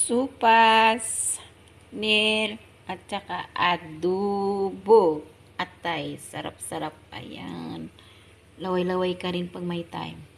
supas, nil, at saka adobo. Atay, sarap-sarap. Ayan. Laway-laway ka rin pag may time.